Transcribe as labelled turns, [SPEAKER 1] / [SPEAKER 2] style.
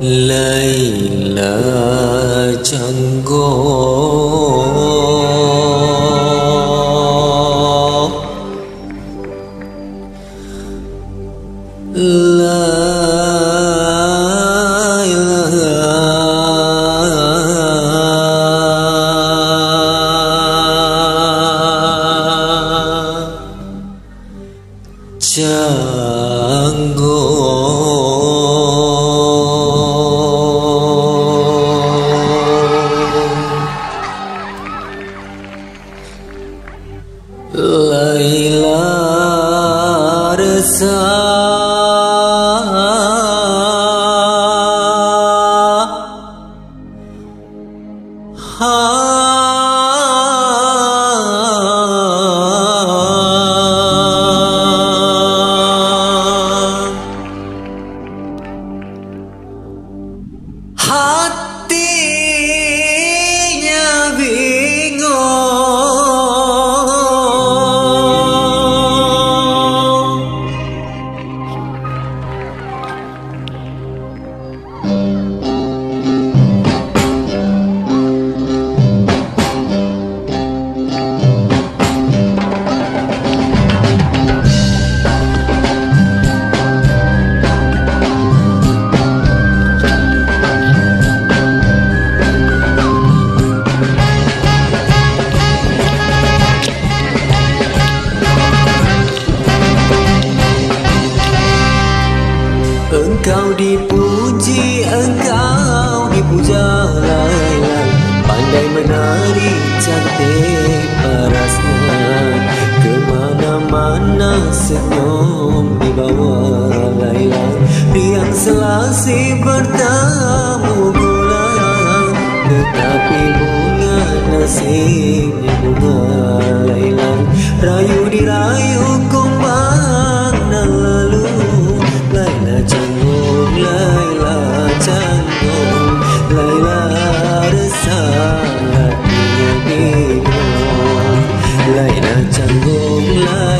[SPEAKER 1] Layla Chango Ooh. Lailar sa cantik parasnya. Ke mana-mana senyum dibawa Laila. Riang selasi bertamu bulan. Tetapi bunga nasibnya bunga Laila. Rayu dirayu ku love.